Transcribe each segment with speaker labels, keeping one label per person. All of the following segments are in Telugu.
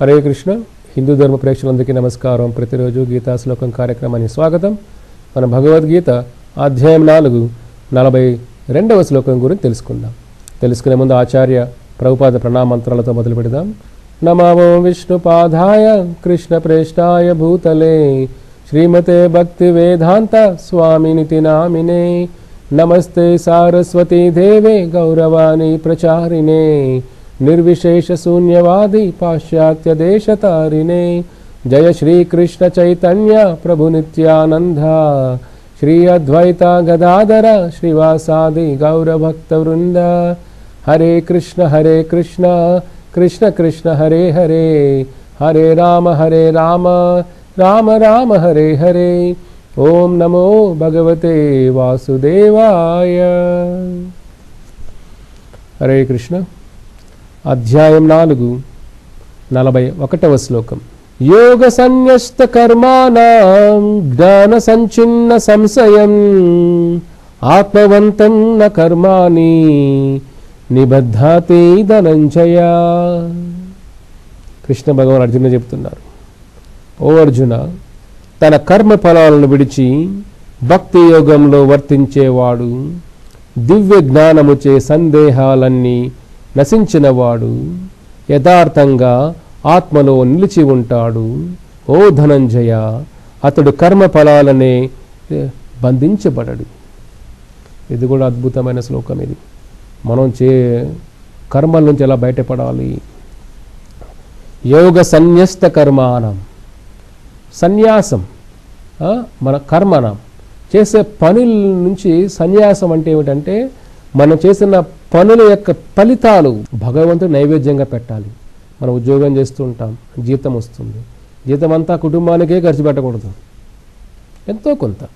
Speaker 1: హరే కృష్ణ. హిందూ ధర్మ ప్రేక్షకులందరికీ నమస్కారం. ప్రతిరోజు గీతా శ్లోకం కార్యక్రమానికి స్వాగతం. మన భగవద్గీత అధ్యాయం నాలుగు నలభై రెండవ శ్లోకం గురించి తెలుసుకుందాం. తెలుసుకునే ముందు ఆచార్య ప్రభుపాద ప్రణామంత్రాలతో మొదలు పెడదాం. నమామో విష్ణుపాదాయ కృష్ణ ప్రేష్టాయ భూతలే. శ్రీమతే భక్తి వేదాంత స్వామినితి నామినే నమస్తే సారస్వతీ దేవే గౌరవాణి ప్రచారిణే. నిర్విశేష శూన్యవాది పాశ్చాత్య దేశతారిణే జయ శ్రీకృష్ణ చైతన్య ప్రభు నిత్యానంద శ్రీ అద్వైత గదాధర శ్రీవాసాది గౌరభక్త వృంద హరే కృష్ణ హరే కృష్ణ కృష్ణ కృష్ణ హరే హరే హరే రామ హరే రామ రామ రామ హరే హరే ఓం నమో భగవతే వాసుదేవాయ హరే కృష్ణ అధ్యాయం నాలుగు నలభై ఒకటవ శ్లోకం. యోగ సన్యస్త కర్మాణం జ్ఞాన సంచిన్న సంశయం ఆత్మవంతం న కర్మాణి నిబద్ధాతే ధనంజయ. కృష్ణ భగవాన్ అర్జున చెప్తున్నారు. ఓ అర్జున తన కర్మ ఫలాలను విడిచి భక్తి యోగంలో వర్తించేవాడు దివ్య జ్ఞానముచే సందేహాలన్నీ నశించినవాడు యథార్థంగా ఆత్మలో నిలిచి ఉంటాడు. ఓ ధనంజయ అతడు కర్మ ఫలాలనే బంధించబడడు. ఇది కూడా అద్భుతమైన శ్లోకం ఇది. మనం చే కర్మల నుంచి ఎలా బయటపడాలి? యోగ సన్యస్త కర్మానం. సన్యాసం మన కర్మనం. చేసే పనుల నుంచి సన్యాసం అంటే ఏమిటంటే మనం చేసిన పనుల యొక్క ఫలితాలు భగవంతుడు నైవేద్యంగా పెట్టాలి. మనం ఉద్యోగం చేస్తూ ఉంటాం జీతం వస్తుంది. జీతం అంతా కుటుంబానికే ఖర్చు పెట్టకూడదు. ఎంతో కొంత.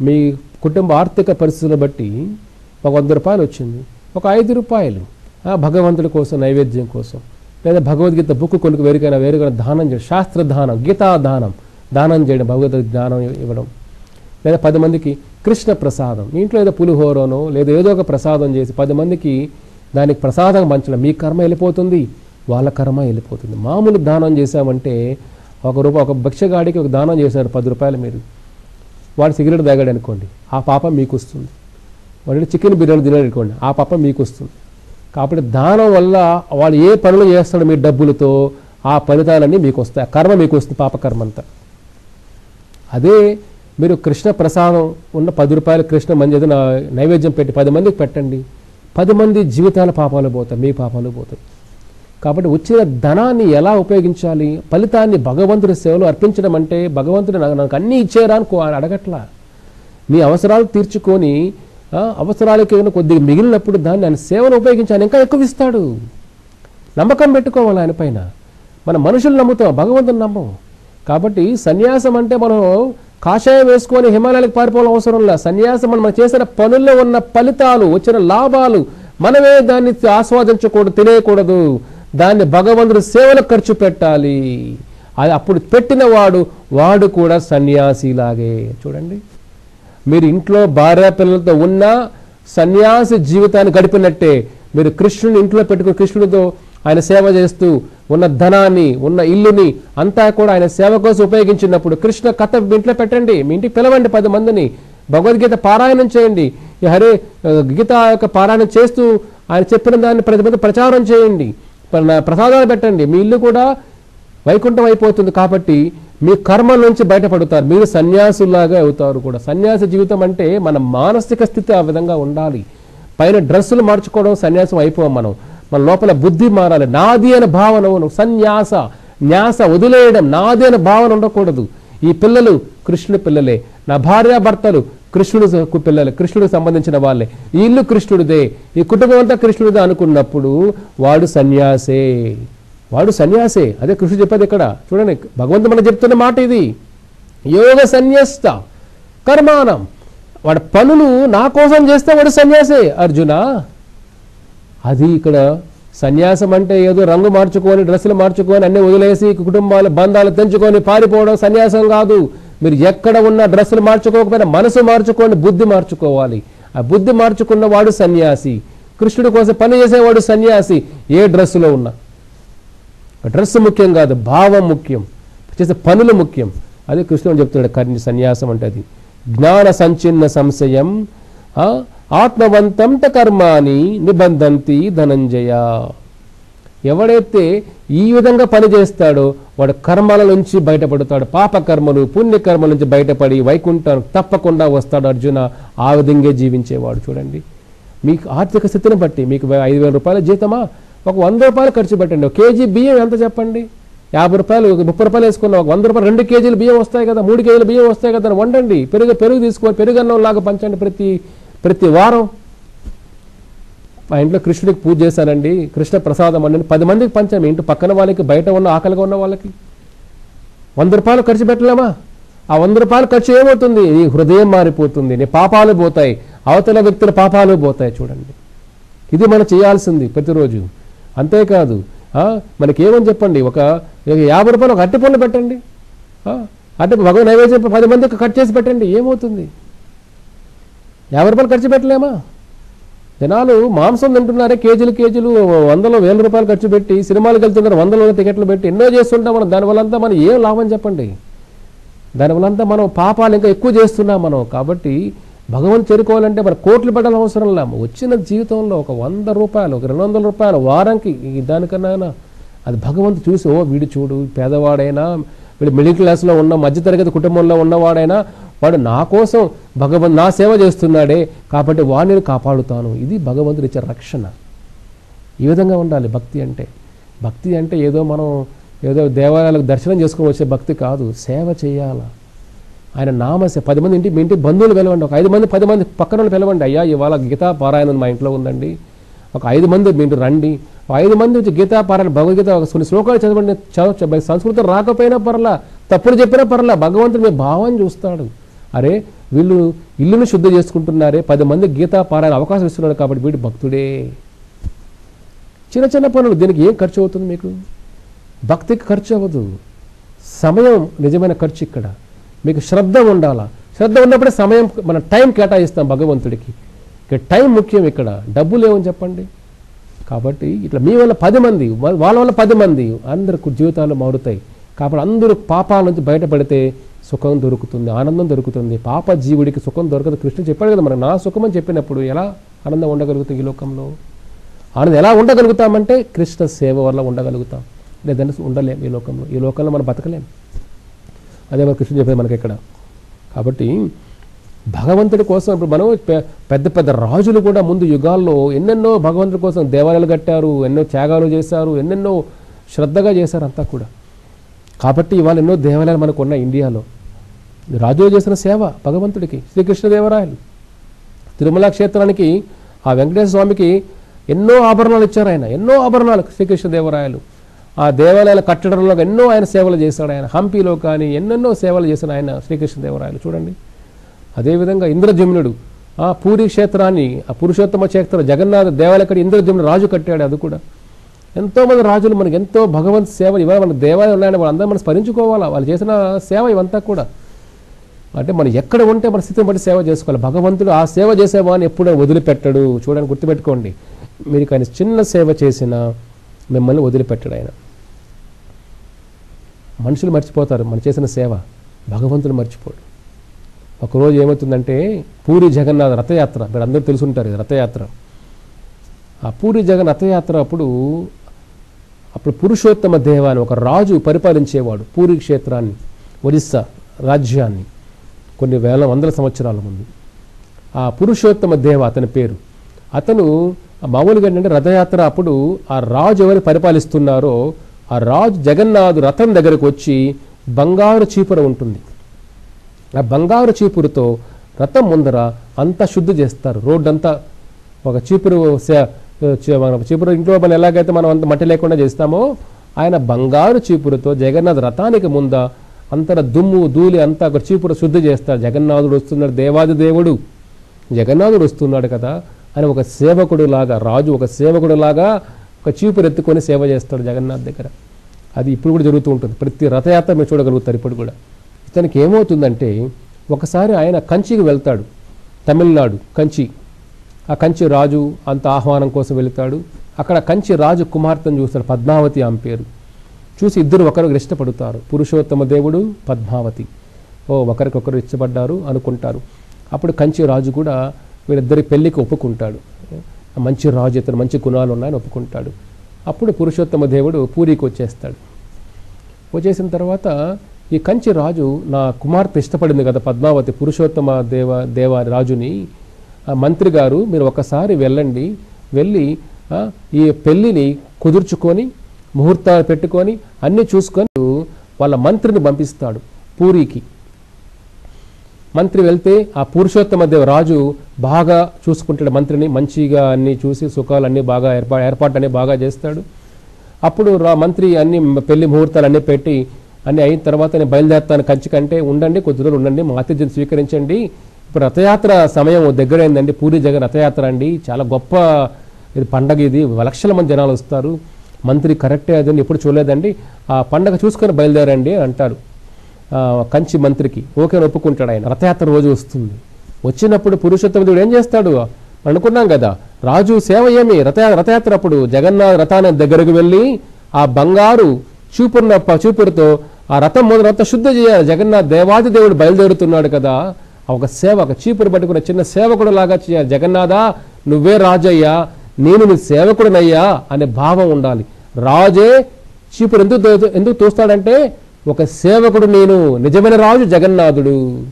Speaker 1: మీ కుటుంబ ఆర్థిక పరిస్థితులను బట్టి ఒక వంద రూపాయలు వచ్చింది. ఒక ఐదు రూపాయలు. ఆ భగవంతుడి కోసం నైవేద్యం కోసం. లేదా భగవద్గీత బుక్ కొనుక్కు వేరుకైనా వేరుగా దానం చేయడం శాస్త్ర దానం గీతా దానం దానం చేయడం భగవద్గీత జ్ఞానం ఇవ్వడం. లేదా పది మందికి కృష్ణ ప్రసాదం ఇంట్లో ఏదో పులిహోరనో లేదా ఏదో ఒక ప్రసాదం చేసి పది మందికి దానికి ప్రసాదం పంచడం మీ కర్మ వెళ్ళిపోతుంది వాళ్ళ కర్మ వెళ్ళిపోతుంది. మామూలు దానం చేశామంటే ఒక రూపాయి ఒక భిక్షగాడికి ఒక దానం చేశారు పది రూపాయలు మీరు. వాడు సిగరెట్ తాగాడు అనుకోండి ఆ పాపం మీకు వస్తుంది. వాడు చికెన్ బిర్యానీ తినాడు అనుకోండి ఆ పాపం మీకు వస్తుంది. కాబట్టి దానం వల్ల వాడు ఏ పనులు చేస్తాడు మీ డబ్బులతో ఆ ఫలితాలన్నీ మీకు వస్తాయి. ఆ కర్మ మీకు వస్తుంది పాపకర్మ అంతా అదే మీరు కృష్ణ ప్రసాదం ఉన్న పది రూపాయలు కృష్ణ మంది నైవేద్యం పెట్టి పది మందికి పెట్టండి. పది మంది జీవితాల పాపాలు పోతాయి మీ పాపాలు పోతాయి. కాబట్టి వచ్చిన ధనాన్ని ఎలా ఉపయోగించాలి? ఫలితాన్ని భగవంతుడి సేవలో అర్పించడం అంటే భగవంతుడు నాకు అన్నీ ఇచ్చేరా అని కో- అడగట్లా. నీ అవసరాలు తీర్చుకొని అవసరాలకి ఏమైనా కొద్దిగా మిగిలినప్పుడు దాన్ని ఆయన సేవను ఉపయోగించాలి ఇంకా ఎక్కువ ఇస్తాడు. నమ్మకం పెట్టుకోవాలి ఆయన పైన. మన మనుషులు నమ్ముతాం భగవంతుని నమ్మం. కాబట్టి సన్యాసం అంటే మనం కాషాయం వేసుకొని హిమాలయాలకు పారిపోవడం అవసరం లేదు. సన్యాసం మనం చేసిన పనుల్లో ఉన్న ఫలితాలు వచ్చిన లాభాలు మనమే దాన్ని ఆస్వాదించకూడదు తినేయకూడదు. దాన్ని భగవంతుడి సేవలు ఖర్చు పెట్టాలి. అది అప్పుడు పెట్టిన వాడు వాడు కూడా సన్యాసిలాగే. చూడండి. మీరు ఇంట్లో భార్య పిల్లలతో ఉన్న సన్యాసి జీవితాన్ని గడిపినట్టే. మీరు కృష్ణుని ఇంట్లో పెట్టుకుని కృష్ణుడితో ఆయన సేవ చేస్తూ ఉన్న ధనాన్ని ఉన్న ఇల్లుని అంతా కూడా ఆయన సేవ కోసం ఉపయోగించినప్పుడు కృష్ణ కథ మీ ఇంట్లో పెట్టండి మీ ఇంటికి పిలవండి పది మందిని. భగవద్గీత పారాయణం చేయండి. హరే గీత యొక్క పారాయణం చేస్తూ ఆయన చెప్పిన దాన్ని ప్రతి మంది ప్రచారం చేయండి. ప్రసాదాలు పెట్టండి. మీ ఇల్లు కూడా వైకుంఠం అయిపోతుంది కాబట్టి మీ కర్మ నుంచి బయటపడతారు. మీరు సన్యాసులాగా అవుతారు కూడా. సన్యాస జీవితం అంటే మన మానసిక స్థితి ఆ విధంగా ఉండాలి. పైన డ్రెస్సులు మార్చుకోవడం సన్యాసం అయిపోం మనం. మన లోపల బుద్ధి మారాలి. నాది అనే భావన సన్యాస న్యాస వదిలేయడం నాది అనే భావన ఉండకూడదు. ఈ పిల్లలు కృష్ణుడి పిల్లలే. నా భార్య భర్తలు కృష్ణుడు పిల్లలే. కృష్ణుడికి సంబంధించిన వాళ్ళే. ఈ ఇల్లు కృష్ణుడిదే. ఈ కుటుంబం అంతా కృష్ణుడిదే అనుకున్నప్పుడు వాడు సన్యాసే. వాడు సన్యాసే. అదే కృష్ణుడు చెప్పేది ఇక్కడ చూడండి భగవంతుడు మనం చెప్తున్న మాట ఇది. యోగ సన్యస్త కర్మానం. వాడు పనులు నా కోసం చేస్తే వాడు సన్యాసే. అర్జున? అది ఇక్కడ సన్యాసం అంటే ఏదో రంగు మార్చుకొని డ్రెస్సులు మార్చుకొని అన్ని వదిలేసి కుటుంబాలు బంధాలు తెంచుకొని పారిపోవడం సన్యాసం కాదు. మీరు ఎక్కడ ఉన్న డ్రెస్సులు మార్చుకోకపోయినా మనసు మార్చుకోండి బుద్ధి మార్చుకోవాలి. ఆ బుద్ధి మార్చుకున్న వాడు సన్యాసి. కృష్ణుడి కోసం పని చేసేవాడు సన్యాసి. ఏ డ్రెస్సులో ఉన్నా. డ్రెస్ ముఖ్యం కాదు భావం ముఖ్యం. చేసే పనులు ముఖ్యం. అదే కృష్ణుడు చెప్తున్నాడు కర్ణి సన్యాసం అంటే అది. జ్ఞాన సంచిన్న సంశయం ఆ, ఆత్మవంతం కర్మాని నిబంధంతి ధనంజయ. ఎవడైతే ఈ విధంగా పని చేస్తాడో వాడు కర్మల నుంచి బయటపడతాడు. పాపకర్మలు పుణ్యకర్మల నుంచి బయటపడి వైకుంఠం తప్పకుండా వస్తాడు అర్జున. ఆ విధంగా జీవించేవాడు చూడండి. మీకు ఆర్థిక స్థితిని బట్టి మీకు ఐదు వేల రూపాయల జీతమా? ఒక వంద రూపాయలు ఖర్చు పెట్టండి. ఒక కేజీ బియ్యం ఎంత చెప్పండి? యాభై రూపాయలు ముప్పై రూపాయలు వేసుకున్నా ఒక వంద రూపాయలు రెండు కేజీలు బియ్యం వస్తాయి కదా మూడు కేజీలు బియ్యం వస్తాయి కదా వండండి. పెరుగు పెరుగు తీసుకో పెరుగన్నం లాగా పంచండి ప్రతి ప్రతి వారం మా ఇంట్లో కృష్ణుడికి పూజ చేశానండి. కృష్ణ ప్రసాదం అండి పది మందికి పంచాము ఇంటి పక్కన వాళ్ళకి బయట ఉన్న ఆకలిగా ఉన్న వాళ్ళకి. వంద రూపాయలు ఖర్చు పెట్టలేమా? ఆ వంద రూపాయలు ఖర్చు ఏమవుతుంది? నీ హృదయం మారిపోతుంది నీ పాపాలు పోతాయి. అవతల వ్యక్తుల పాపాలు పోతాయి చూడండి. ఇది మనం చేయాల్సింది ప్రతిరోజు. అంతేకాదు మనకి ఏమని చెప్పండి? ఒక యాభై రూపాయలు ఒక అట్టి పళ్ళు పెట్టండి. అంటే అట్టి భగవన్ నైవేద్యం పది మందికి కట్ చేసి పెట్టండి. ఏమవుతుంది? యాభై రూపాయలు ఖర్చు పెట్టలేమా? జనాలు మాంసం తింటున్నారే కేజీలు కేజీలు వందలు వేల రూపాయలు ఖర్చు పెట్టి సినిమాలకు వెళ్తున్నారు వందల టికెట్లు పెట్టి ఎన్నో చేస్తుంటాం మనం. దానివల్లంతా మనం ఏం లాభం చెప్పండి? దానివల్ల అంతా మనం పాపాలు ఇంకా ఎక్కువ చేస్తున్నాం మనం. కాబట్టి భగవంతు చేరుకోవాలంటే మన కోట్లు పెట్టాల్సిన అవసరం లేము? వచ్చిన జీవితంలో ఒక వంద రూపాయలు ఒక రెండు వందల రూపాయలు వారానికి దానికన్నా అది భగవంతు చూసి ఓ వీడు చూడు పేదవాడైనా వీడు మిడిల్ క్లాస్లో ఉన్న మధ్యతరగతి కుటుంబంలో ఉన్నవాడైనా వాడు నా కోసం భగవంతు నా సేవ చేస్తున్నాడే కాబట్టి వాడిని కాపాడుతాను. ఇది భగవంతుడు ఇచ్చే రక్షణ. ఈ విధంగా ఉండాలి భక్తి అంటే. భక్తి అంటే ఏదో మనం ఏదో దేవాలయాలకు దర్శనం చేసుకుని వచ్చే భక్తి కాదు సేవ చేయాల? ఆయన నామసే పది మంది ఇంటి మీ ఇంటి బంధువులు పిలవండి. ఒక ఐదు మంది పది మంది పక్కన వాళ్ళు పిలవండి. అయ్యా ఇవాళ గీతా పారాయణం మా ఇంట్లో ఉందండి. ఒక ఐదు మంది మీ రండి. ఒక ఐదు మంది వచ్చి గీతా పారాయణ భగవద్గీత ఒక కొన్ని శ్లోకాలు చదవండి సంస్కృతం రాకపోయినా పర్లా తప్పులు చెప్పినా పర్లా భగవంతుడు మీ భావం చూస్తాడు. అరే వీళ్ళు ఇల్లును శుద్ధి చేసుకుంటున్నారే పది మంది గీతా పారాయణ అవకాశం ఇస్తున్నాడు కాబట్టి వీడు భక్తుడే. చిన్న చిన్న పనులు దీనికి ఏం ఖర్చు అవుతుంది మీకు? భక్తికి ఖర్చు అవ్వదు. సమయం నిజమైన ఖర్చు ఇక్కడ. మీకు శ్రద్ధ ఉండాలా? శ్రద్ధ ఉన్నప్పుడే సమయం మన టైం కేటాయిస్తాం భగవంతుడికి. ఇక టైం ముఖ్యం ఇక్కడ. డబ్బులు ఏమని చెప్పండి. కాబట్టి ఇట్లా మీ వల్ల పది మంది వాళ్ళ వల్ల పది మంది అందరికి జీవితాలు మారుతాయి. కాబట్టి అందరూ పాపాల నుంచి బయటపడితే సుఖం దొరుకుతుంది ఆనందం దొరుకుతుంది. పాప జీవుడికి సుఖం దొరకదు. కృష్ణ చెప్పాడు కదా మరి నా సుఖం అని చెప్పినప్పుడు ఎలా ఆనందం ఉండగలుగుతుంది ఈ లోకంలో? ఆనందం ఎలా ఉండగలుగుతామంటే కృష్ణ సేవ వల్ల ఉండగలుగుతాం. లేదంటే ఉండలేం ఈ లోకంలో. ఈ లోకంలో మనం బతకలేం. అదే మరి కృష్ణ చెప్పేది మనకి ఇక్కడ. కాబట్టి భగవంతుడి కోసం ఇప్పుడు మనం పెద్ద పెద్ద రాజులు కూడా ముందు యుగాల్లో ఎన్నెన్నో భగవంతుడి కోసం దేవాలయాలు కట్టారు ఎన్నో త్యాగాలు చేశారు ఎన్నెన్నో శ్రద్ధగా చేశారు అంతా కూడా. కాబట్టి ఇవాళ ఎన్నో దేవాలయాలు మనకు ఉన్నాయి ఇండియాలో. రాజు చేసిన సేవ భగవంతుడికి శ్రీకృష్ణదేవరాయలు. తిరుమల క్షేత్రానికి ఆ వెంకటేశ్వర స్వామికి ఎన్నో ఆభరణాలు ఇచ్చారు ఆయన. ఎన్నో ఆభరణాలు శ్రీకృష్ణదేవరాయలు. ఆ దేవాలయాల కట్టడంలో ఎన్నో ఆయన సేవలు చేశాడు ఆయన. హంపీలో కానీ ఎన్నెన్నో సేవలు చేసిన ఆయన శ్రీకృష్ణదేవరాయలు. చూడండి. అదేవిధంగా ఇంద్రజమ్యునుడు ఆ పూరి క్షేత్రాన్ని ఆ పురుషోత్తమ క్షేత్ర జగన్నాథ దేవాలయ కట్టి ఇంద్రజమునుడు రాజు కట్టాడు అది కూడా. ఎంతోమంది రాజులు మనకి ఎంతో భగవంత్ సేవ ఇవాళ మన దేవాలయం ఉన్నాయని వాళ్ళందరూ మనం స్మరించుకోవాలా? వాళ్ళు చేసిన సేవ ఇవంతా కూడా. అంటే మనం ఎక్కడ ఉంటే మన స్థితిని బట్టి సేవ చేసుకోవాలి. భగవంతుడు ఆ సేవ చేసేవాడిని ఎప్పుడూ వదిలిపెట్టడు. చూడని గుర్తుపెట్టుకోండి. మీరు కానీ చిన్న సేవ చేసినా మిమ్మల్ని వదిలిపెట్టడు ఆయన. మనుషులు మర్చిపోతారు. మనం చేసిన సేవ భగవంతుడు మర్చిపోడు. ఒకరోజు ఏమవుతుందంటే పూరి జగన్నాథ రథయాత్ర మీరు అందరూ తెలుసుంటారు ఇది రథయాత్ర. ఆ పూరి జగన్ రథయాత్ర అప్పుడు అప్పుడు పురుషోత్తమ దేవ అని ఒక రాజు పరిపాలించేవాడు పూరి క్షేత్రాన్ని ఒరిస్సా రాజ్యాన్ని కొన్ని వేల వందల సంవత్సరాల ముందు. ఆ పురుషోత్తమ దేవ అతని పేరు. అతను ఆ మామూలుగా ఏంటంటే రథయాత్ర అప్పుడు ఆ రాజు ఎవరు పరిపాలిస్తున్నారో ఆ రాజు జగన్నాథు రథం దగ్గరకు వచ్చి బంగారు చీపుర ఉంటుంది. ఆ బంగారు చీపురుతో రథం ముందర అంతా శుద్ధి చేస్తారు. రోడ్డు అంతా ఒక చీపురు మన చీపురు. ఇంట్లో మనం ఎలాగైతే మనం అంత మట్టి లేకుండా చేస్తామో ఆయన బంగారు చీపురుతో జగన్నాథ్ రథానికి ముంద అంతర దుమ్ము ధూళి అంతా ఒక చీపురు శుద్ధి చేస్తారు జగన్నాథుడు వస్తున్నాడు దేవాది దేవుడు. జగన్నాథుడు వస్తున్నాడు కదా అని ఒక సేవకుడు లాగా రాజు ఒక సేవకుడు లాగా ఒక చీపురు ఎత్తుకొని సేవ చేస్తాడు జగన్నాథ్ దగ్గర. అది ఇప్పుడు కూడా జరుగుతూ ఉంటుంది. ప్రతి రథయాత్ర మీరు చూడగలుగుతారు ఇప్పుడు కూడా. ఇతనికి ఏమవుతుందంటే ఒకసారి ఆయన కంచికి వెళ్తాడు. తమిళనాడు కంచి. ఆ కంచి రాజు అంత ఆహ్వానం కోసం వెళుతాడు. అక్కడ కంచి రాజు కుమార్తెను చూస్తాడు పద్మావతి ఆమె పేరు. చూసి ఇద్దరు ఒకరికి ఇష్టపడతారు. పురుషోత్తమ దేవుడు పద్మావతి. ఓ ఒకరికొకరు ఇష్టపడ్డారు అనుకుంటారు. అప్పుడు కంచి రాజు కూడా వీళ్ళిద్దరి పెళ్ళికి ఒప్పుకుంటాడు. మంచి రాజు ఇతను మంచి గుణాలు ఉన్నాయని ఒప్పుకుంటాడు. అప్పుడు పురుషోత్తమ దేవుడు పూరికి వచ్చేస్తాడు. వచ్చేసిన తర్వాత ఈ కంచి రాజు నా కుమార్తె ఇష్టపడింది కదా పద్మావతి పురుషోత్తమ దేవ దేవ రాజుని మంత్రి గారు మీరు ఒకసారి వెళ్ళండి. వెళ్ళి ఈ పెళ్ళిని కుదుర్చుకొని ముహూర్తాలు పెట్టుకొని అన్నీ చూసుకొని వాళ్ళ మంత్రిని పంపిస్తాడు పూరికి. మంత్రి వెళ్తే ఆ పురుషోత్తమ దేవ రాజు బాగా చూసుకుంటాడు మంత్రిని మంచిగా అన్ని చూసి సుఖాలన్నీ బాగా ఏర్పా ఏర్పాట్లన్నీ బాగా చేస్తాడు. అప్పుడు రా మంత్రి అన్ని పెళ్ళి ముహూర్తాలు అన్నీ పెట్టి అన్ని అయిన తర్వాత నేను బయలుదేరుతాను కంచి కంటే ఉండండి కొద్ది రోజులు ఉండండి మా ఆతిథ్యం స్వీకరించండి. ఇప్పుడు రథయాత్ర సమయం దగ్గరైందండి. పూరి జగన్ రథయాత్ర అండి. చాలా గొప్ప ఇది పండగ ఇది. లక్షల మంది జనాలు వస్తారు. మంత్రి కరెక్టే అదని ఎప్పుడు చూడలేదండి. ఆ పండగ చూసుకొని బయలుదేరండి అంటారు. కంచి మంత్రికి ఓకే ఒప్పుకుంటాడు ఆయన. రథయాత్ర రోజు వస్తుంది. వచ్చినప్పుడు పురుషోత్తమ దేవుడు ఏం చేస్తాడు? అనుకున్నాం కదా. రాజు సేవ ఏమి? రథ రథయాత్ర అప్పుడు జగన్నాథ రథాన్ని దగ్గరకు వెళ్ళి ఆ బంగారు చూపున్న చూపురుతో ఆ రథం మొదటి రథ శుద్ధ చేయాలి. జగన్నాథ్ దేవాది దేవుడు బయలుదేరుతున్నాడు కదా. ఒక సేవ ఒక చీపురు పట్టుకున్న చిన్న సేవకుడు లాగా చేయాలి. జగన్నాథా నువ్వే రాజయ్యా నేను నీ సేవకుడినయ్యా అనే భావం ఉండాలి. రాజే చీపురు ఎందుకు తో- ఎందుకు తోస్తాడంటే ఒక సేవకుడు నేను నిజమైన రాజు జగన్నాథుడు.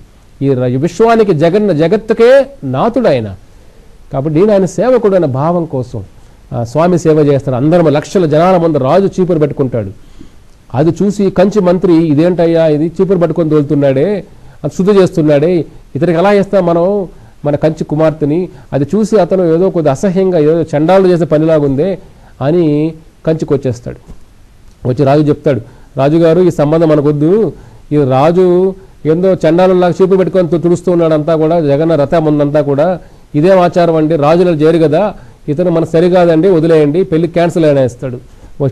Speaker 1: ఈ విశ్వానికి జగన్న జగత్తుకే నాథుడు ఆయన కాబట్టి నేను ఆయన సేవకుడు అనే భావం కోసం స్వామి సేవ చేస్తాడు అందరం లక్షల జనాల ముందు రాజు చీపురు పెట్టుకుంటాడు. అది చూసి కంచి మంత్రి ఇదేంటయ్యా ఇది? చీపురు పట్టుకొని తోలుతున్నాడే అది శుద్ధి చేస్తున్నాడే. ఇతనికి ఎలా ఇస్తాం మనం? మన కంచి కుమార్తెని అది చూసి అతను ఏదో కొద్ది అసహ్యంగా ఏదో చండాలు చేసే పనిలాగుందే అని కంచికి వచ్చేస్తాడు వచ్చి రాజు చెప్తాడు రాజుగారు ఈ సంబంధం మనకొద్దు. ఈ రాజు ఏందో చండాలంలాగా చూపు పెట్టుకొని తుడుస్తూ ఉన్నాడంతా కూడా జగన్న రథం ఉందంతా కూడా ఇదేం ఆచారం అండి. రాజులు చేరు కదా ఇతను మన సరికాదండి వదిలేయండి. పెళ్ళి క్యాన్సిల్ అనేస్తాడు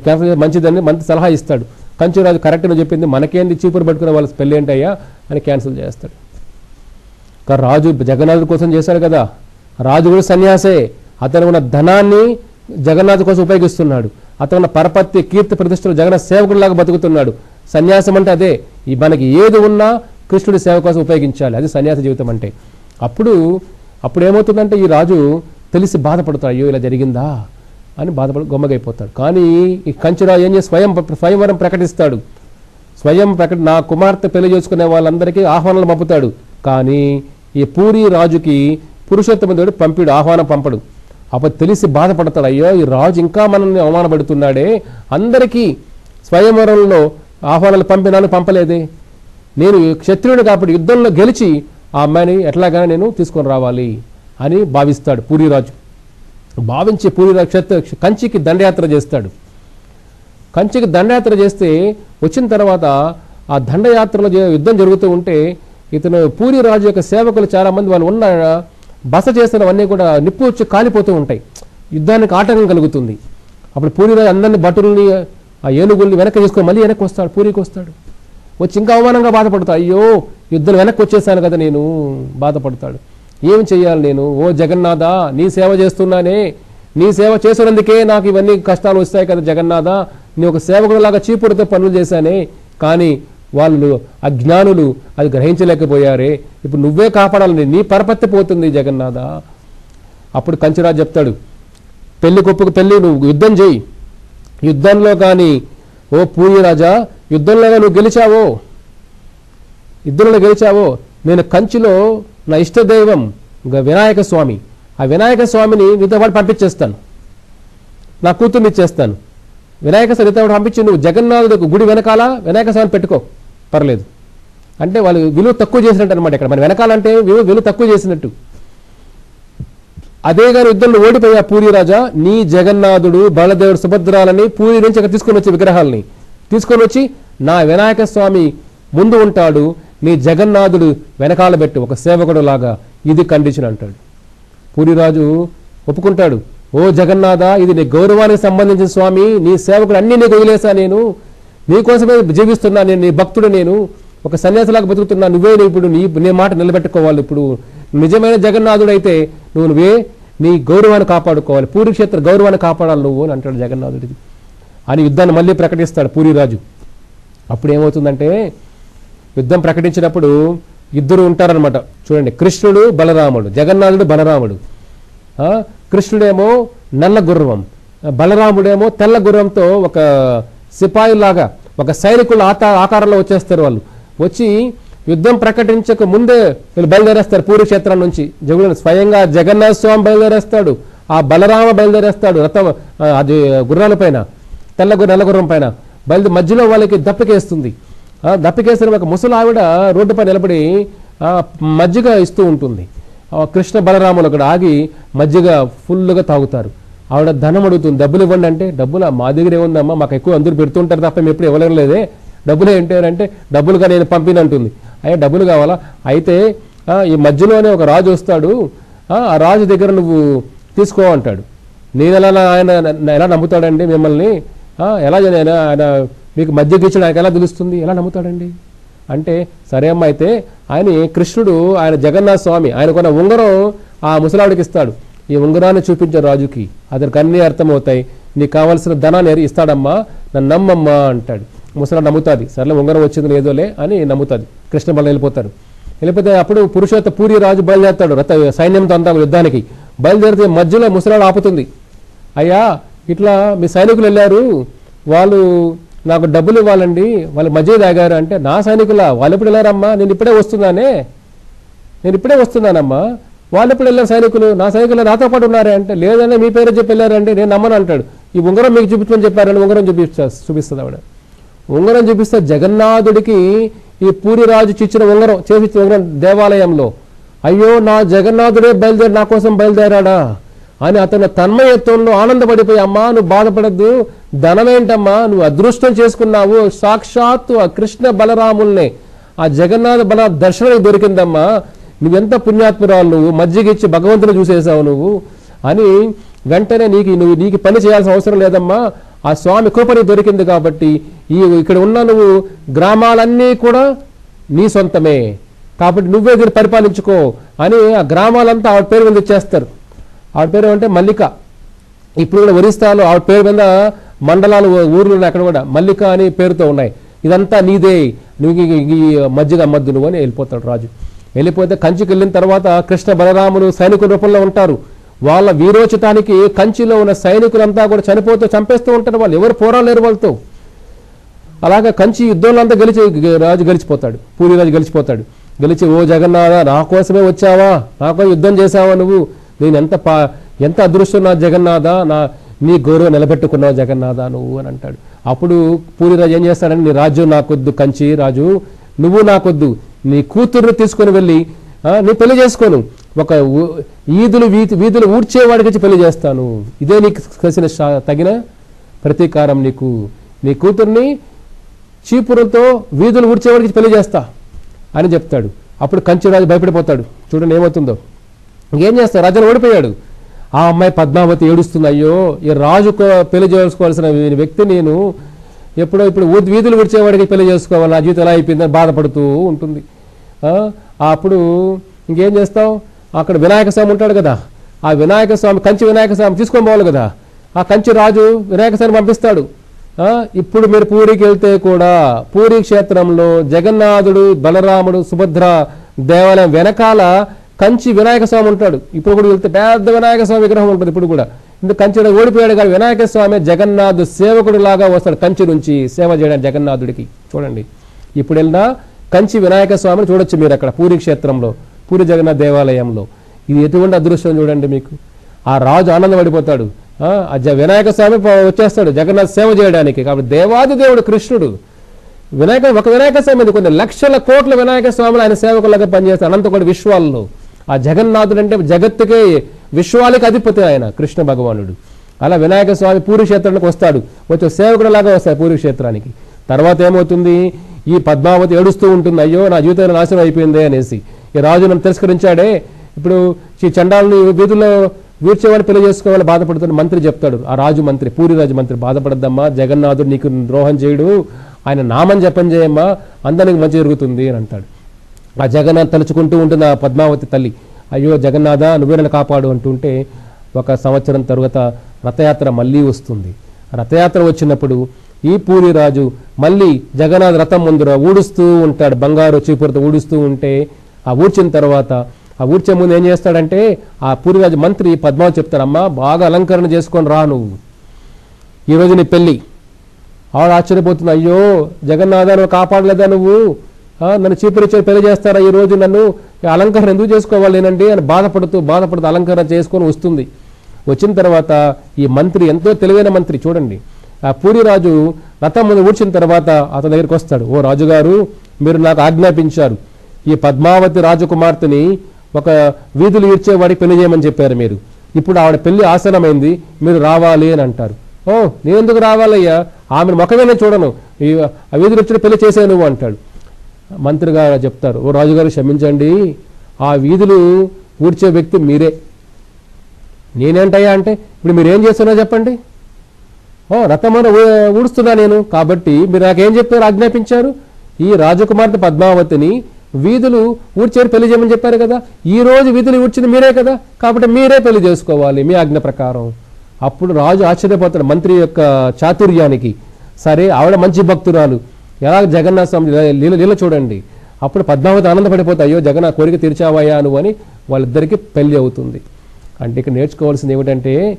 Speaker 1: క్యాన్సిల్ మంచిదండి మంచి సలహా ఇస్తాడు. కంచురాజు కరెక్ట్ అని చెప్పింది మనకేంది? చీపురు పెట్టుకునే వాళ్ళ పెళ్ళి ఏంటయ్యా అని క్యాన్సిల్ చేస్తాడు. రాజు జగన్నాథుడి కోసం చేశాడు కదా. రాజు కూడా సన్యాసే. అతను ఉన్న ధనాన్ని జగన్నాథ్ కోసం ఉపయోగిస్తున్నాడు. అతను ఉన్న పరపత్తి కీర్తి ప్రతిష్టలు జగన్నాథ్ సేవకుడిలాగా బతుకుతున్నాడు. సన్యాసం అంటే అదే. ఈ మనకి ఏది ఉన్నా కృష్ణుడి సేవ కోసం ఉపయోగించాలి. అది సన్యాస జీవితం అంటే. అప్పుడు అప్పుడు ఏమవుతుందంటే ఈ రాజు తెలిసి బాధపడతాడు. అయ్యో ఇలా జరిగిందా అని బాధపడి గొమ్మగైపోతాడు. కానీ ఈ కంచురాజు ఏం చేసి స్వయం స్వయంవరం ప్రకటిస్తాడు. స్వయం ప్రకట నా కుమార్తె పెళ్ళి చేసుకునే వాళ్ళందరికీ ఆహ్వానాలు పంపుతాడు కానీ ఈ పూరి రాజుకి పురుషోత్తమ పంపిడు ఆహ్వానం పంపడు. అప్పుడు తెలిసి బాధపడతాడు అయ్యో ఈ రాజు ఇంకా మనల్ని అవమానపడుతున్నాడే. అందరికీ స్వయంవరంలో ఆహ్వానాలు పంపినాను పంపలేదే. నేను క్షత్రియుడు కాబట్టి యుద్ధంలో గెలిచి ఆ అమ్మాయిని ఎట్లాగైనా నేను తీసుకొని రావాలి అని భావిస్తాడు పూరిరాజు భావించి పూరిరాజు క్షత్ర కంచికి దండయాత్ర చేస్తాడు. కంచికి దండయాత్ర చేస్తే వచ్చిన తర్వాత ఆ దండయాత్రలో యుద్ధం జరుగుతూ ఉంటే ఇతను పూరి రాజు యొక్క సేవకులు చాలామంది వాళ్ళు ఉన్న బస చేస్తున్నవన్నీ కూడా నిప్పు వచ్చి కాలిపోతూ ఉంటాయి. యుద్ధానికి ఆటంకం కలుగుతుంది. అప్పుడు పూరి రాజు అందరిని భటుల్ని ఆ ఏనుగుల్ని వెనక్కి తీసుకొని మళ్ళీ వెనక్కి వస్తాడు పూరికి వస్తాడు. వచ్చి ఇంకా అవమానంగా బాధపడతాడు. అయ్యో యుద్ధం వెనక్కి వచ్చేసాను కదా నేను బాధపడతాడు. ఏం చేయాలి నేను? ఓ జగన్నాథ నీ సేవ చేస్తున్నానే. నీ సేవ చేసినందుకే నాకు ఇవన్నీ కష్టాలు వస్తాయి కదా జగన్నాథ. నీ ఒక సేవకుడిలాగా చీపుడితో పనులు చేశానే. కానీ వాళ్ళు అజ్ఞానులు అది గ్రహించలేకపోయారే. ఇప్పుడు నువ్వే కాపాడాలని నీ పరపత్తి పోతుంది జగన్నాథ. అప్పుడు కంచిరాజు చెప్తాడు పెళ్ళి గొప్పకు పెళ్ళి నువ్వు యుద్ధం చేయి. యుద్ధంలో కానీ ఓ పూరి యుద్ధంలో నువ్వు గెలిచావో. యుద్ధంలో గెలిచావో. నేను కంచిలో నా ఇష్టదైవం వినాయక స్వామి. ఆ వినాయక స్వామిని నీతో పాటు పంపించేస్తాను. నా కూతుర్ని ఇచ్చేస్తాను. వినాయక స్వామి నీతో పాటు పంపించి నువ్వు జగన్నాథుడికి గుడి వెనకాల వినాయక స్వామిని పెట్టుకో. పర్లేదు. అంటే వాళ్ళు విలువ తక్కువ చేసినట్టు అనమాట ఇక్కడ. మన వెనకాలంటే విలువ విలువ తక్కువ చేసినట్టు. అదే గారి యుద్ధంలో ఓడిపోయా పూరి రాజా నీ జగన్నాథుడు బలదేవుడు సుభద్రాలని పూరి నుంచి ఇక్కడ తీసుకొని వచ్చే విగ్రహాలని. తీసుకొని వచ్చి నా వినాయక స్వామి ముందు ఉంటాడు నీ జగన్నాథుడు వెనకాల పెట్టు ఒక సేవకుడు లాగా ఇది కండిషన్ అంటాడు. పూరిరాజు ఒప్పుకుంటాడు. ఓ జగన్నాథ ఇది నీ గౌరవానికి సంబంధించిన స్వామి నీ సేవకుడు అన్ని నీకు వదిలేసా నేను. నీకోసమే జీవిస్తున్నా నేను నీ భక్తుడు నేను ఒక సన్యాసిలాగా బతుకుతున్నా నువ్వే ఇప్పుడు నీ నీ మాట నిలబెట్టుకోవాలి ఇప్పుడు. నిజమైన జగన్నాథుడు అయితే నువ్వు నువ్వే నీ గౌరవాన్ని కాపాడుకోవాలి. పూరిక్షేత్ర గౌరవాన్ని కాపాడాలి నువ్వు అని అంటాడు జగన్నాథుడికి. అని యుద్ధాన్ని మళ్ళీ ప్రకటిస్తాడు పూరిరాజు. అప్పుడు ఏమవుతుందంటే యుద్ధం ప్రకటించినప్పుడు ఇద్దరు ఉంటారనమాట చూడండి కృష్ణుడు బలరాముడు జగన్నాథుడు బలరాముడు. కృష్ణుడేమో నల్ల గుర్రం బలరాముడేమో తెల్ల గుర్రంతో ఒక సిపాయిలాగా ఒక సైనికుల ఆత ఆకారంలో వచ్చేస్తారు వాళ్ళు. వచ్చి యుద్ధం ప్రకటించక ముందే వీళ్ళు బయలుదేరేస్తారు పూరి క్షేత్రం నుంచి. జగుడు స్వయంగా జగన్నాథ స్వామి బయలుదేరేస్తాడు ఆ బలరామ బయలుదేరేస్తాడు రథం అది గుర్రాల పైన తెల్ల నల్లగుర్రం నల్ల పైన. బయలు మధ్యలో వాళ్ళకి దప్పికేస్తుంది. దప్పికేసిన ఒక ముసలి ఆవిడ రోడ్డుపై నిలబడి మజ్జిగ ఇస్తూ ఉంటుంది. కృష్ణ బలరాములు అక్కడ ఆగి మజ్జిగ ఫుల్గా తాగుతారు. ఆవిడ ధనం అడుగుతుంది. డబ్బులు ఇవ్వండి అంటే డబ్బులు? మా దగ్గర ఏముందమ్మా మాకు ఎక్కువ అందరూ పెడుతుంటారు తప్ప మేము ఎప్పుడు ఇవ్వలేం లేదే. డబ్బులు ఏంటి డబ్బులుగా నేను పంపినంటుంది అయ్యా డబ్బులు కావాలా? అయితే ఈ మధ్యలోనే ఒక రాజు వస్తాడు. ఆ రాజు దగ్గర నువ్వు తీసుకో అంటాడు. నేను ఎలా ఆయన ఎలా నమ్ముతాడండి మిమ్మల్ని? ఎలా ఆయన మీకు మధ్య గీచడం ఆయనకు ఎలా తెలుస్తుంది? ఎలా నమ్ముతాడండి? అంటే సరే అమ్మ అయితే ఆయన కృష్ణుడు ఆయన జగన్నాథ స్వామి ఆయనకున్న ఉంగరం ఆ ముసలాడికి ఇస్తాడు. ఈ ఉంగరాన్ని చూపించే రాజుకి అతనికి అన్ని అర్థమవుతాయి. నీకు కావాల్సిన ధనాన్ని ఇస్తాడమ్మా? నన్ను నమ్మమ్మా అంటాడు. ముసలా నమ్ముతుంది. సర్లే ఉంగరం వచ్చింది లేదోలే అని నమ్ముతుంది. కృష్ణ బలం వెళ్ళిపోతారు వెళ్ళిపోతే అప్పుడు పురుషోత్త పూరి రాజు బయలుదేరుతాడు. రథ సైన్యంతో అంతా యుద్ధానికి. బయలుదేరితే మధ్యలో ముసలాడు ఆపుతుంది. అయ్యా ఇట్లా మీ సైనికులు వెళ్ళారు. వాళ్ళు నాకు డబ్బులు ఇవ్వాలండి. వాళ్ళు మధ్య తాగారు అంటే నా సైనికుల? వాళ్ళు ఎప్పుడు వెళ్ళారమ్మా? నేను ఇప్పుడే వస్తున్నానే. నేను ఇప్పుడే వస్తున్నానమ్మా. వాళ్ళు ఎప్పుడు వెళ్ళారు సైనికులు? నా సైనికులు నాతో పాటు ఉన్నారే అంటే లేదంటే మీ పేరు చెప్పి వెళ్ళారంటే నేను నమ్మను అంటాడు. ఈ ఉంగరం మీకు చూపించమని చెప్పారని ఉంగరం చూపిస్తా చూపిస్తుంది ఆవిడ. ఉంగరం చూపిస్తే జగన్నాథుడికి ఈ పూరిరాజు చిచ్చిన ఉంగరం చేపించిన ఉంగరం దేవాలయంలో. అయ్యో నా జగన్నాథుడే బయలుదేరి నా కోసం బయలుదేరాడా? అని అతను తన్మయత్వంలో ఆనందపడిపోయి అమ్మా నువ్వు బాధపడద్దు. ధనమేంటమ్మా? నువ్వు అదృష్టం చేసుకున్నావు. సాక్షాత్తు ఆ కృష్ణ బలరాముల్ని. ఆ జగన్నాథ బల దర్శనం దొరికిందమ్మా. నువ్వెంత పుణ్యాత్మురాలు నువ్వు? మజ్జిగిచ్చి భగవంతుని చూసేసావు నువ్వు? అని వెంటనే నీకు నువ్వు నీకు పని చేయాల్సిన అవసరం లేదమ్మా. ఆ స్వామి కృపని దొరికింది కాబట్టి ఈ ఇక్కడ ఉన్న నువ్వు గ్రామాలన్నీ కూడా నీ సొంతమే. కాబట్టి నువ్వే దీన్ని పరిపాలించుకో అని ఆ గ్రామాలంతా ఆవిడ పేరు మీద ఇచ్చేస్తారు. ఆవిడ పేరు అంటే మల్లిక. ఇప్పుడు కూడా ఒరిస్సాలో ఆవిడ పేరు మీద మండలాలు ఊర్లు ఉన్నాయి అక్కడ కూడా. మల్లిక అని పేరుతో ఉన్నాయి. ఇదంతా నీదే. నువ్వు ఈ- ఈ మజ్జిగ అమ్మద్దు నువ్వు అని వెళ్ళిపోతాడు రాజు. వెళ్ళిపోతే కంచికి వెళ్ళిన తర్వాత కృష్ణ బలరాములు సైనికుల రూపంలో ఉంటారు. వాళ్ళ వీరోచితానికి కంచిలో ఉన్న సైనికులంతా కూడా చనిపోతూ చంపేస్తూ ఉంటారు వాళ్ళు. ఎవరు పోరాలేరు వాళ్ళతో. అలాగా కంచి యుద్ధంలో అంతా గెలిచి రాజు గెలిచిపోతాడు. పూరి రాజు గెలిచిపోతాడు. గెలిచి ఓ జగన్నాథ నా కోసమే వచ్చావా? నా యుద్ధం చేసావా నువ్వు? నేను ఎంత పా ఎంత అదృష్టం నా జగన్నాథ? నా నీ గౌరవం నిలబెట్టుకున్నావు జగన్నాథ నువ్వు అని అంటాడు. అప్పుడు పూరి రాజు ఏం చేస్తాడని నీ నాకొద్దు కంచి రాజు. నువ్వు నాకొద్దు. నీ కూతుర్ని తీసుకొని వెళ్ళి ఆ, నీ పెళ్ళి చేసుకోను. ఒక ఈదులు వీధి వీధులు ఊడ్చేవాడికి పెళ్ళి చేస్తాను. ఇదే నీకు కలిసిన తగిన ప్రతీకారం నీకు. నీ కూతుర్ని చీపురులతో వీధులు ఊడ్చేవాడికి పెళ్ళి చేస్తా అని చెప్తాడు. అప్పుడు కంచిరాజు భయపడిపోతాడు. చూడండి ఏమవుతుందో. ఏం చేస్తాడు? రాజును ఓడిపోయాడు. ఆ అమ్మాయి పద్మావతి ఏడుస్తుంది అయ్యో ఈ రాజు పెళ్ళి చేసుకోవాల్సిన వ్యక్తి నేను. ఎప్పుడో ఇప్పుడు వీధులు విడిచేవాడికి పెళ్ళి చేసుకోవాలి. నా జీవితం ఎలా అయిపోయిందని బాధపడుతూ ఉంటుంది. అప్పుడు ఇంకేం చేస్తావు? అక్కడ వినాయక స్వామి ఉంటాడు కదా. ఆ వినాయక స్వామి కంచి వినాయక స్వామి తీసుకొని పోవాలి కదా. ఆ కంచి రాజు వినాయక స్వామి పంపిస్తాడు. ఇప్పుడు మీరు పూరికి వెళ్తే కూడా పూరి క్షేత్రంలో జగన్నాథుడు బలరాముడు సుభద్ర దేవాలయం వెనకాల కంచి వినాయక స్వామి ఉంటాడు. ఇప్పుడు కూడా వెళ్తే పెద్ద వినాయక స్వామి విగ్రహం ఉంటుంది ఇప్పుడు కూడా. ఇందుకు కంచి ఓడిపోయాడు కానీ వినాయక స్వామి జగన్నాథ్ సేవకుడు లాగా వస్తాడు కంచి నుంచి సేవ చేయడానికి జగన్నాథుడికి. చూడండి. ఇప్పుడు వెళ్ళినా కంచి వినాయక స్వామిని చూడొచ్చు మీరు అక్కడ పూరి క్షేత్రంలో పూరి జగన్నాథ్ దేవాలయంలో. ఇది ఎటువంటి అదృష్టం చూడండి మీకు? ఆ రాజు ఆనందపడిపోతాడు. ఆ, జ- వినాయక స్వామి వచ్చేస్తాడు జగన్నాథ్ సేవ చేయడానికి. కాబట్టి దేవాది దేవుడు కృష్ణుడు. వినాయక ఒక వినాయక స్వామి కొన్ని లక్షల కోట్ల వినాయక స్వాములు ఆయన సేవకులాగా పనిచేస్తారు అనంతకోటి విశ్వాల్లో. ఆ జగన్నాథుడు అంటే జగత్తుకే విశ్వాలకి అధిపతి ఆయన కృష్ణ భగవానుడు. అలా వినాయక స్వామి పూరి క్షేత్రానికి వస్తాడు. వచ్చే సేవకుడు లాగా వస్తాడు పూరి క్షేత్రానికి. తర్వాత ఏమవుతుంది? ఈ పద్మావతి ఏడుస్తూ ఉంటుంది అయ్యో నా జీవితం నాశనం అయిపోయింది అనేసి. ఈ రాజు నన్ను తిరస్కరించాడే. ఇప్పుడు ఈ చండాలని వీధుల్లో వీడ్చేవాడిని పెళ్ళి చేసుకోవాలని బాధపడుతున్న మంత్రి చెప్తాడు. ఆ రాజు మంత్రి పూరి రాజు మంత్రి బాధపడద్దమ్మా జగన్నాథుడు నీకు ద్రోహం చేయడు. ఆయన నామం జపం చేయమ్మా అందరికి మంచి జరుగుతుంది అని అంటాడు. ఆ జగన్నాథ్ తలుచుకుంటూ ఉంటుంది ఆ పద్మావతి తల్లి. అయ్యో జగన్నాథ నువ్వే నన్ను కాపాడు అంటుంటే ఒక సంవత్సరం తరువాత రథయాత్ర మళ్ళీ వస్తుంది. రథయాత్ర వచ్చినప్పుడు ఈ పూరి రాజు మళ్ళీ జగన్నాథ్ రథం ముందర ఊడుస్తూ ఉంటాడు. బంగారు చీపురతో ఊడుస్తూ ఉంటే ఆ ఊడ్చిన తర్వాత ఆ ఊడ్చే ముందు ఏం చేస్తాడంటే ఆ పూరిరాజు మంత్రి పద్మావతి చెప్తాడమ్మా బాగా అలంకరణ చేసుకొని రా నువ్వు. ఈరోజు నీ పెళ్ళి. ఆవిడ ఆశ్చర్యపోతుంది అయ్యో జగన్నాథ నువ్వు కాపాడలేదా నువ్వు? నన్ను చీపురిచ్చే పెళ్ళి చేస్తారా? ఈ రోజు నన్ను ఈ అలంకరణ ఎందుకు చేసుకోవాలి నేనండి అని బాధపడుతూ బాధపడుతూ అలంకరణ చేసుకొని వస్తుంది. వచ్చిన తర్వాత ఈ మంత్రి ఎంతో తెలివైన మంత్రి చూడండి. ఆ పూరిరాజు రథం ముందు ఊడ్చిన తర్వాత అతని దగ్గరికి వస్తాడు. ఓ రాజుగారు మీరు నాకు ఆజ్ఞాపించారు. ఈ పద్మావతి రాజకుమార్తెని ఒక వీధులు ఈడ్చేవాడికి పెళ్ళి చేయమని చెప్పారు మీరు. ఇప్పుడు ఆవిడ పెళ్ళి ఆసనమైంది మీరు రావాలి అని అంటారు. ఓ నేను ఎందుకు రావాలయ్యా? ఆమెను ముఖమేనే చూడను. ఈ ఆ వీధులు వచ్చిన పెళ్ళి చేసే నువ్వు అంటాడు. మంత్రి గారు చెప్తారు. ఓ రాజుగారు క్షమించండి. ఆ వీధులు ఊడ్చే వ్యక్తి మీరే. నేనేంటయ్యా అంటే ఇప్పుడు మీరు ఏం చేస్తున్నా చెప్పండి. ఓ రథమన ఊడుస్తున్నా నేను. కాబట్టి మీరు నాకేం చెప్పారు ఆజ్ఞాపించారు. ఈ రాజకుమార్తె పద్మావతిని వీధులు ఊడ్చేరు పెళ్ళి చేయమని చెప్పారు కదా. ఈ రోజు వీధులు ఊడ్చింది మీరే కదా. కాబట్టి మీరే పెళ్ళి చేసుకోవాలి మీ ఆజ్ఞ ప్రకారం. అప్పుడు రాజు ఆశ్చర్యపోతాడు మంత్రి యొక్క చాతుర్యానికి. సరే ఆవిడ మంచి భక్తురాలు. ఎలా జగన్నాథ స్వామి లీల- లీల చూడండి. అప్పుడు పద్మావతి ఆనందపడిపోతాయి అయ్యో జగన్ కోరిక తీర్చావయ్యా అని వాళ్ళిద్దరికీ పెళ్ళి అవుతుంది. అంటే ఇక్కడ నేర్చుకోవాల్సింది ఏమిటంటే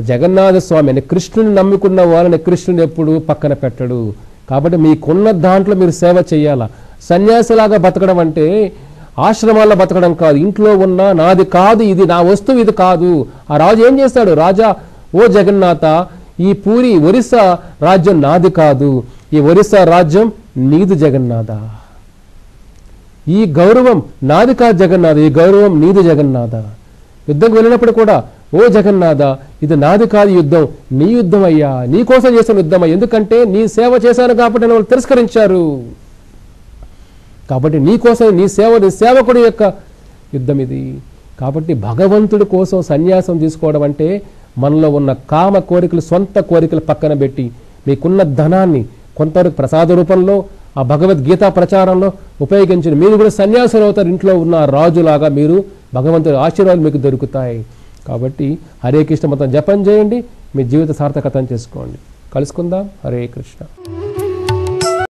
Speaker 1: జగన్నాథ స్వామి అని కృష్ణుని నమ్ముకున్న వాళ్ళని కృష్ణుని ఎప్పుడు పక్కన పెట్టడు. కాబట్టి మీకున్న దాంట్లో మీరు సేవ చేయాలా? సన్యాసిలాగా బతకడం అంటే ఆశ్రమాల్లో బతకడం కాదు. ఇంట్లో ఉన్న నాది కాదు ఇది నా వస్తువు ఇది కాదు. ఆ రాజు ఏం చేస్తాడు? రాజా ఓ జగన్నాథ ఈ పూరి ఒరిస్సా రాజ్యం నాది కాదు. ఈ ఒరిస్సా రాజ్యం నీదు జగన్నాథ. ఈ గౌరవం నాది కాదు జగన్నాథ. ఈ గౌరవం నీది జగన్నాథ. యుద్ధం వెళ్ళినప్పుడు కూడా ఓ జగన్నాథ ఇది నాది కాదు యుద్ధం నీ యుద్ధం అయ్యా నీ కోసం చేసిన యుద్ధం ఎందుకంటే నీ సేవ చేశాను కాబట్టి వాళ్ళు తిరస్కరించారు. కాబట్టి నీ కోసం నీ సేవ నీ సేవకుడి యొక్క యుద్ధం ఇది. కాబట్టి భగవంతుడి కోసం సన్యాసం తీసుకోవడం అంటే మనలో ఉన్న కామ కోరికలు సొంత కోరికలు పక్కన పెట్టి మీకున్న ధనాన్ని కొంతవరకు ప్రసాద రూపంలో ఆ భగవద్గీత ప్రచారంలో ఉపయోగించిన మీరు కూడా సన్యాసులు అవుతారు. ఇంట్లో ఉన్న రాజులాగా మీరు భగవంతుడి ఆశీర్వాదాలు మీకు దొరుకుతాయి. కాబట్టి హరే కృష్ణ మొత్తం జపం చేయండి మీ జీవిత సార్థకతం చేసుకోండి కలుసుకుందాం. హరే కృష్ణ.